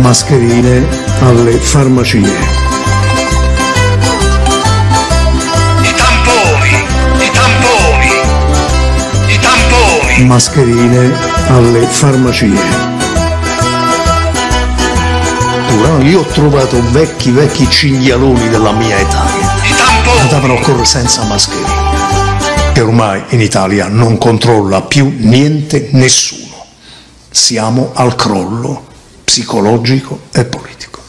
mascherine alle farmacie. I tamponi, i tamponi, i tamponi. Mascherine alle farmacie. Io ho trovato vecchi, vecchi cinghialoni della mia età I che tamponi, andavano a correre senza mascherine, che ormai in Italia non controlla più niente nessuno. Siamo al crollo psicologico e politico.